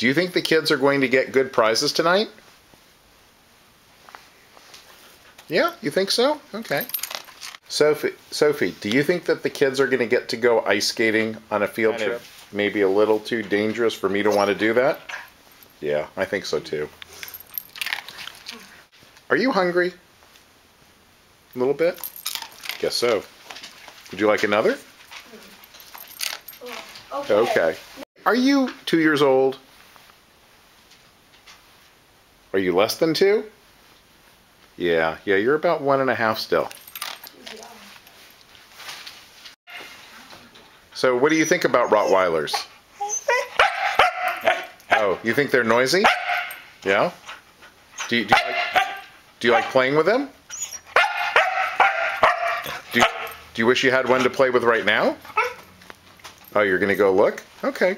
Do you think the kids are going to get good prizes tonight? Yeah, you think so? Okay. Sophie, Sophie, do you think that the kids are going to get to go ice skating on a field Kind trip? of. Maybe a little too dangerous for me to want to do that? Yeah, I think so too. Are you hungry? A little bit? Guess so. Would you like another? Mm-hmm. Oh, okay. Okay. Are you two years old? Are you less than two? Yeah, yeah, you're about one and a half still. So, what do you think about Rottweilers? Oh, you think they're noisy? Yeah. Do you, do you, like, do you like playing with them? Do you, do you wish you had one to play with right now? Oh, you're gonna go look? Okay.